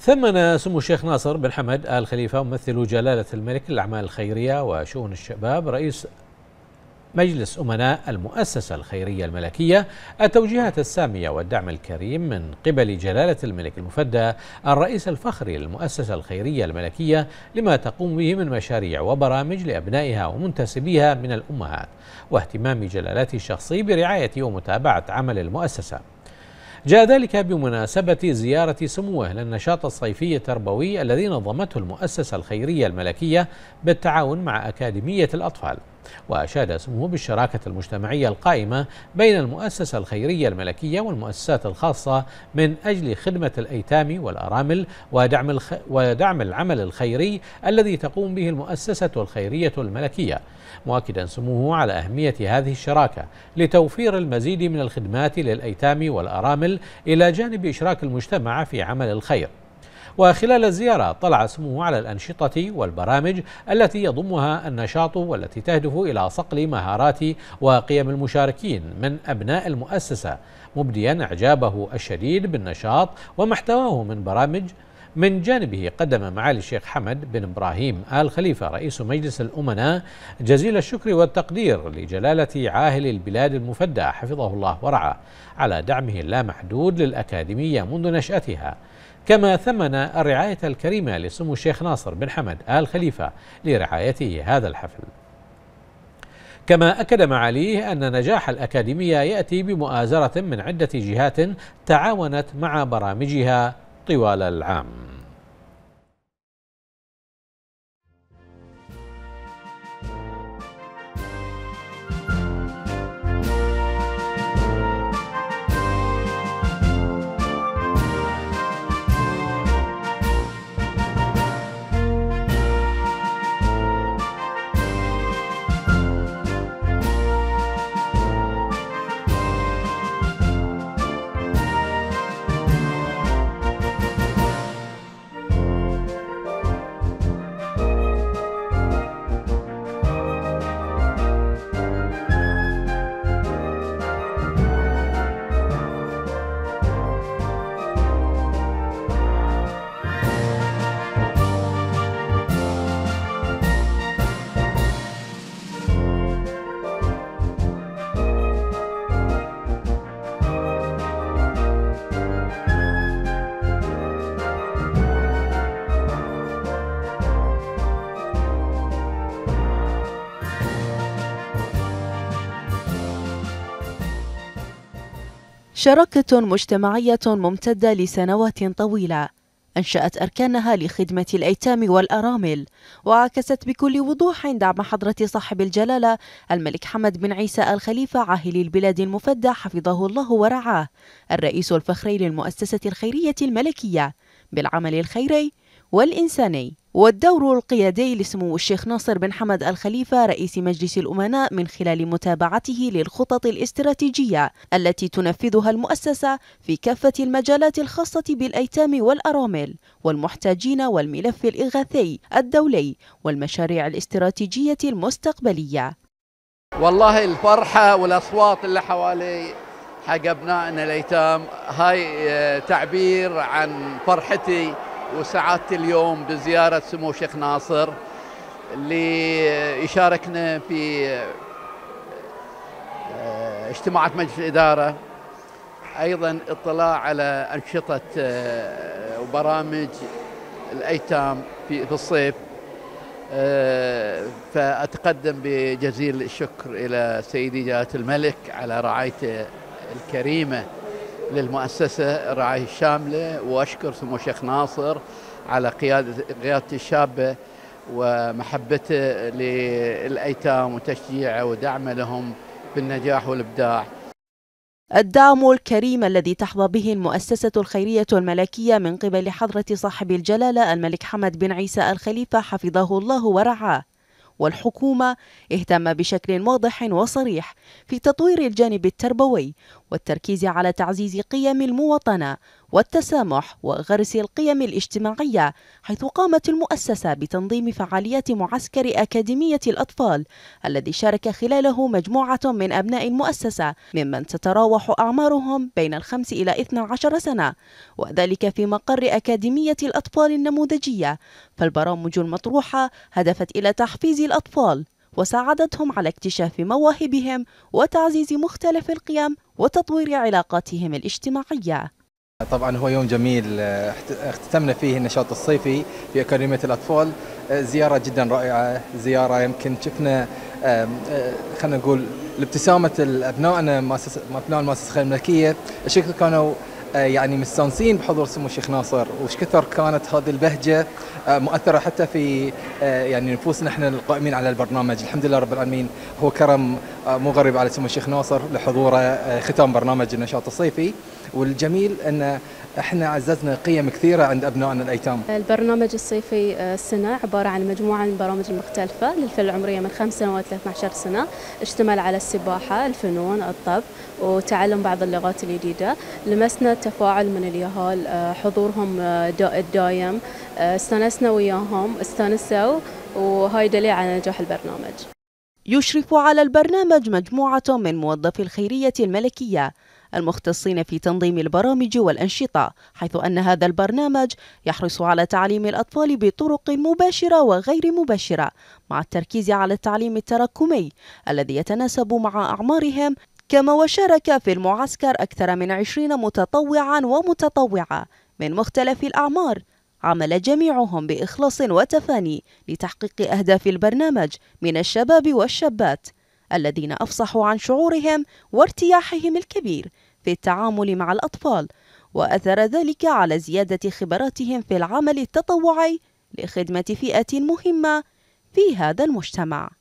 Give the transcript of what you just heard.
ثمن سمو الشيخ ناصر بن حمد آل خليفة ممثل جلالة الملك للأعمال الخيرية وشؤون الشباب رئيس مجلس أمناء المؤسسة الخيرية الملكية. التوجيهات السامية والدعم الكريم من قبل جلالة الملك المفدى الرئيس الفخري للمؤسسة الخيرية الملكية لما تقوم به من مشاريع وبرامج لأبنائها ومنتسبيها من الأمهات واهتمام جلالته الشخصي برعاية ومتابعة عمل المؤسسة. جاء ذلك بمناسبة زيارة سموه للنشاط الصيفي التربوي الذي نظمته المؤسسة الخيرية الملكية بالتعاون مع أكاديمية الأطفال. وأشاد سموه بالشراكة المجتمعية القائمة بين المؤسسة الخيرية الملكية والمؤسسات الخاصة من أجل خدمة الأيتام والأرامل ودعم, الخ... ودعم العمل الخيري الذي تقوم به المؤسسة الخيرية الملكية. مؤكدا سموه على أهمية هذه الشراكة لتوفير المزيد من الخدمات للأيتام والأرامل إلى جانب إشراك المجتمع في عمل الخير. وخلال الزيارة طلع سموه على الأنشطة والبرامج التي يضمها النشاط والتي تهدف إلى صقل مهارات وقيم المشاركين من أبناء المؤسسة مبديا إعجابه الشديد بالنشاط ومحتواه من برامج من جانبه قدم معالي الشيخ حمد بن إبراهيم آل خليفة رئيس مجلس الأمناء جزيل الشكر والتقدير لجلالة عاهل البلاد المفدى حفظه الله ورعاه على دعمه اللامحدود للأكاديمية منذ نشأتها كما ثمن الرعاية الكريمة لسمو الشيخ ناصر بن حمد آل خليفة لرعايته هذا الحفل. كما أكد معاليه أن نجاح الأكاديمية يأتي بمؤازرة من عدة جهات تعاونت مع برامجها طوال العام. شراكة مجتمعية ممتدة لسنوات طويلة أنشأت أركانها لخدمة الأيتام والأرامل وعكست بكل وضوح دعم حضرة صاحب الجلالة الملك حمد بن عيسى الخليفة عاهل البلاد المفدى حفظه الله ورعاه الرئيس الفخري للمؤسسة الخيرية الملكية بالعمل الخيري والإنساني. والدور القيادي لسمو الشيخ ناصر بن حمد الخليفة رئيس مجلس الأمناء من خلال متابعته للخطط الاستراتيجية التي تنفذها المؤسسة في كافة المجالات الخاصة بالأيتام والأرامل والمحتاجين والملف الإغاثي الدولي والمشاريع الاستراتيجية المستقبلية. والله الفرحة والأصوات اللي حوالي حق أبنائنا الأيتام هاي آه، تعبير عن فرحتي وسعادتي اليوم بزيارة سمو شيخ ناصر اللي يشاركنا في آه، اجتماعات مجلس الإدارة. أيضا اطلاع على أنشطة آه، وبرامج الأيتام في الصيف. آه، فأتقدم بجزيل الشكر إلى سيدي جلالة الملك على رعايته الكريمة. للمؤسسة الرعاية الشاملة وأشكر سمو الشيخ ناصر على قيادة قيادته الشابة ومحبته للأيتام وتشجيعه ودعمه لهم بالنجاح والإبداع. الدعم الكريم الذي تحظى به المؤسسة الخيرية الملكية من قبل حضرة صاحب الجلالة الملك حمد بن عيسى الخليفة حفظه الله ورعاه. والحكومة اهتم بشكل واضح وصريح في تطوير الجانب التربوي والتركيز على تعزيز قيم المواطنة والتسامح وغرس القيم الاجتماعية حيث قامت المؤسسة بتنظيم فعاليات معسكر أكاديمية الأطفال الذي شارك خلاله مجموعة من أبناء المؤسسة ممن تتراوح أعمارهم بين الخمس إلى 12 سنة وذلك في مقر أكاديمية الأطفال النموذجية. فالبرامج المطروحة هدفت إلى تحفيز الأطفال وساعدتهم على اكتشاف مواهبهم وتعزيز مختلف القيم وتطوير علاقاتهم الاجتماعية. طبعا هو يوم جميل اختتمنا فيه النشاط الصيفي في أكاديمية الأطفال. زيارة جدا رائعة زيارة يمكن شفنا خلينا نقول الابتسامة أبنائنا أبناء المؤسسة الملكية. شكل كانوا يعني مستانسين بحضور سمو الشيخ ناصر. وش كثر كانت هذه البهجة مؤثرة حتى في يعني نفوسنا إحنا القائمين على البرنامج. الحمد لله رب العالمين هو كرم مو غريب على سمو الشيخ ناصر لحضوره ختام برنامج النشاط الصيفي والجميل أن إحنا عززنا قيم كثيرة عند أبنائنا الأيتام. البرنامج الصيفي السنة عبارة عن مجموعة من البرامج المختلفه للفئه العمرية من خمس سنوات ل 12 سنة، اشتمل على السباحة، الفنون، الطب وتعلم بعض اللغات الجديدة، لمسنا التفاعل من اليهال حضورهم الدايم، استانسنا وياهم، استانسوا وهاي دليل على نجاح البرنامج. يشرف على البرنامج مجموعة من موظفي الخيرية الملكية المختصين في تنظيم البرامج والأنشطة حيث أن هذا البرنامج يحرص على تعليم الأطفال بطرق مباشرة وغير مباشرة مع التركيز على التعليم التراكمي الذي يتناسب مع أعمارهم كما وشارك في المعسكر أكثر من عشرين متطوعا ومتطوعة من مختلف الأعمار. عمل جميعهم بإخلاص وتفاني لتحقيق أهداف البرنامج من الشباب والشابات الذين أفصحوا عن شعورهم وارتياحهم الكبير في التعامل مع الأطفال وأثر ذلك على زيادة خبراتهم في العمل التطوعي لخدمة فئة مهمة في هذا المجتمع.